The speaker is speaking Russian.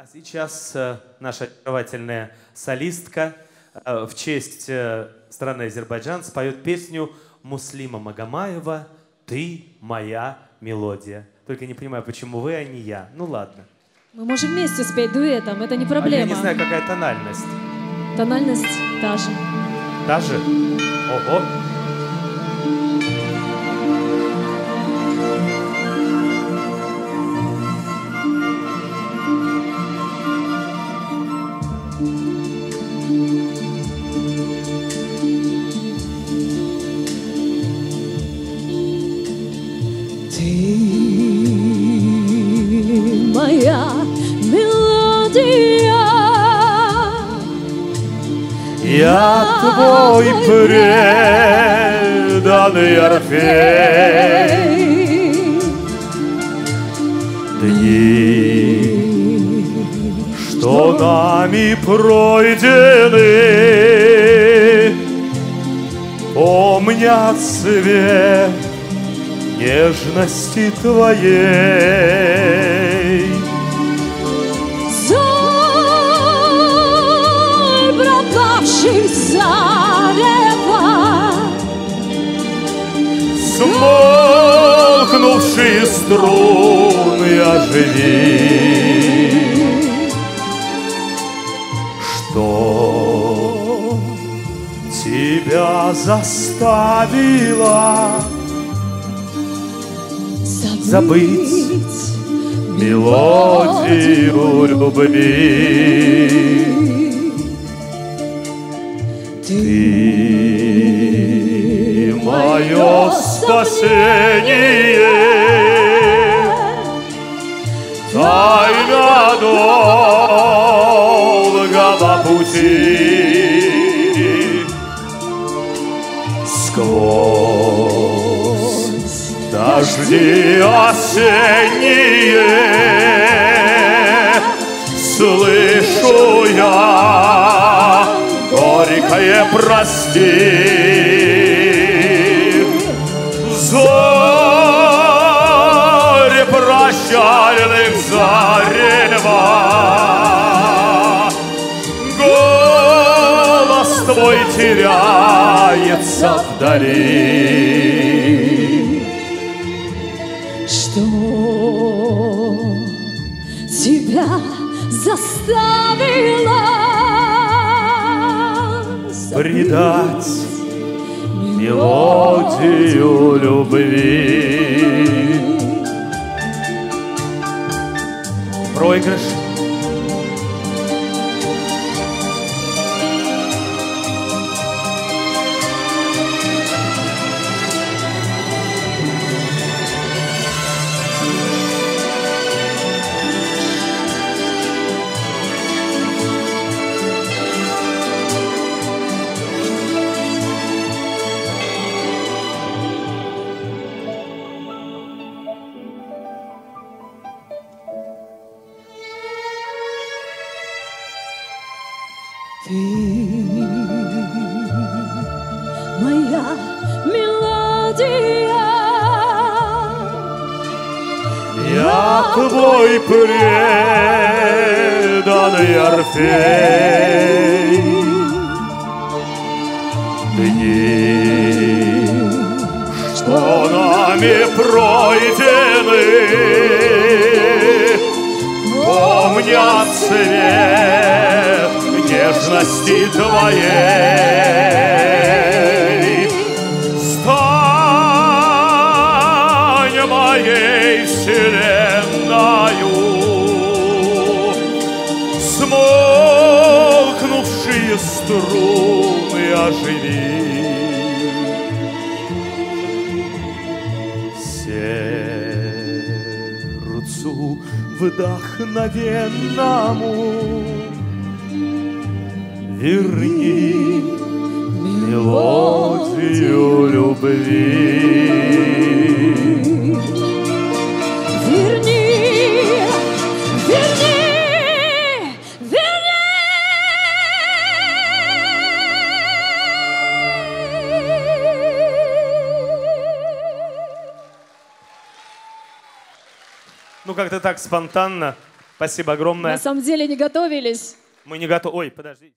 А сейчас э, наша очаровательная солистка э, в честь э, страны Азербайджан споет песню Муслима Магомаева «Ты моя мелодия». Только не понимаю, почему вы, а не я. Ну ладно. Мы можем вместе спеть дуэтом, это не проблема. А я не знаю, какая тональность. Тональность та же. Та же? Ого! Я твой преданный Орфей. Дни, что нами пройдены, Помнят свет нежности твоей. Смолкнувшие струны оживи. Что тебя заставило забыть мелодию любви? Мое спасение, Тайна долгого пути. Сквозь дожди осенние Слышу я горькое прости. Твой теряется вдали. Что тебя заставило предать мелодию любви. Проигрыш – Ты моя мелодия. Я твой преданный Орфей. Дни, что нами пройдены, помнят свет нежности твоей. Стань моей вселенною, смолкнувшие струны оживи. Сердцу вдохновенному верни мелодию любви. Верни, верни, верни. Ну, как-то так спонтанно. Спасибо огромное. На самом деле не готовились. Мы не готовы. Ой, подожди.